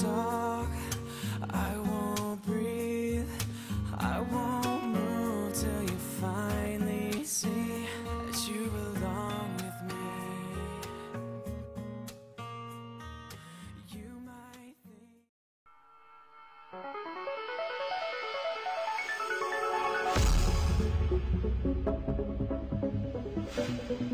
talk, I won't breathe, I won't move till you finally see that you belong with me. You might think.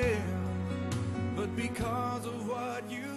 because of what you